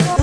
Oh.